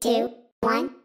two, one.